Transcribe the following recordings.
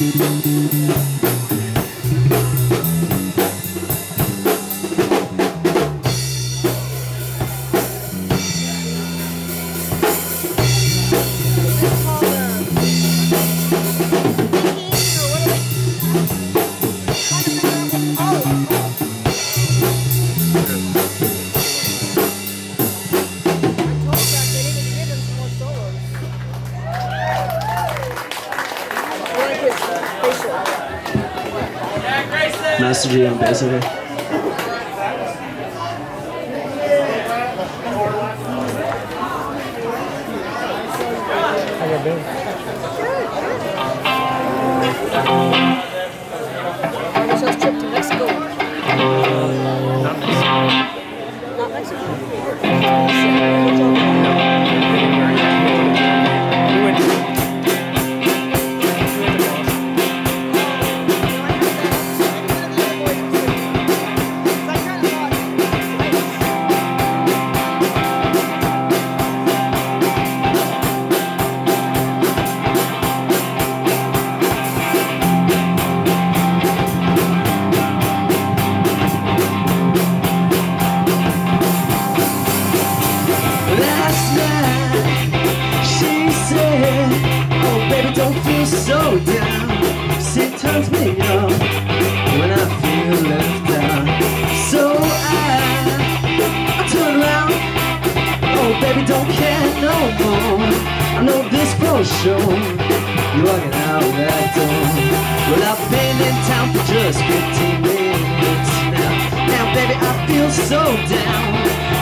Master G on bass over. Sure You're walking out that door Well I've been in town for just 15 minutes now. Now baby I feel so down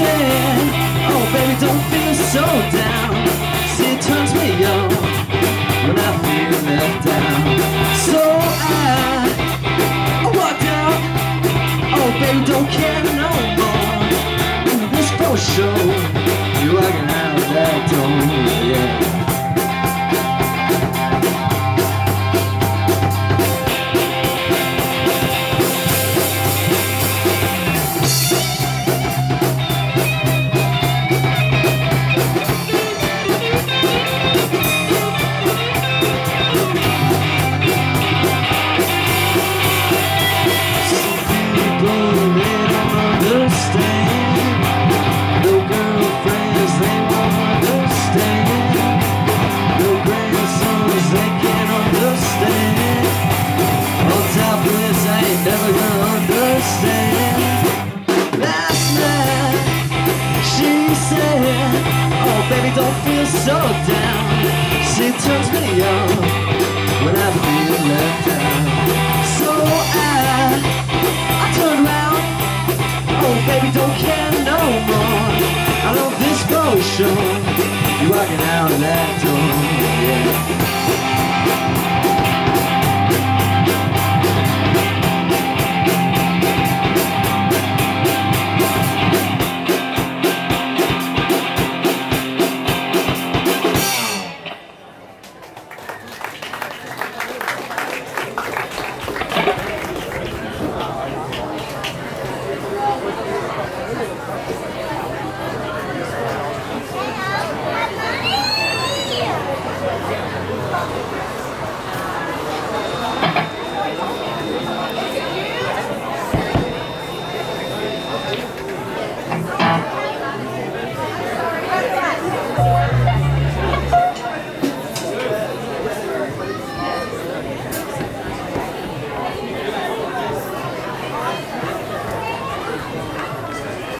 Oh baby, don't feel so down. She turns me on when I feel let down So I, I walked out. Oh, baby, don't care no more. This for sure. Oh, baby, don't care no more. I know this. You're walking out of that door.